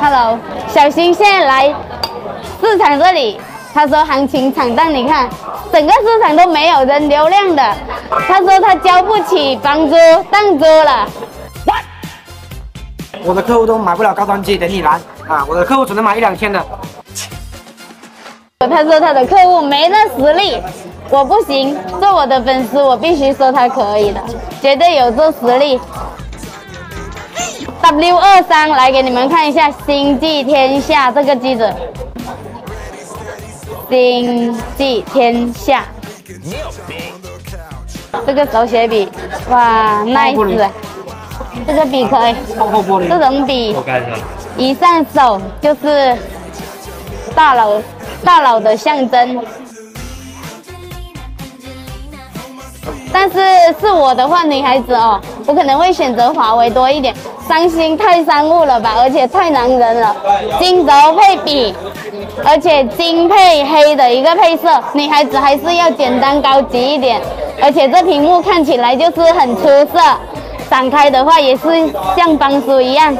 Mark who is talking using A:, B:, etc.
A: Hello，小新现在来市场这里，他说行情惨淡，你看整个市场都没有人流量的。他说他交不起房租，当租了。What?
B: 我的客户都买不了高端机，等你来啊！我的客户只能买一两千的。
A: 他说他的客户没那实力，我不行，做我的粉丝，我必须说他可以的，绝对有这实力。W 二三来给你们看一下《星际天下》这个机子，《星际天下》这个手写笔，哇，nice，这个笔可以，这种笔一上手就是大佬，大佬的象征。但是是我的话，女孩子哦，我可能会选择华为多一点。三星太商务了吧，而且太男人了。金轴配比，而且金配黑的一个配色，女孩子还是要简单高级一点。而且这屏幕看起来就是很出色，展开的话也是像方书一样。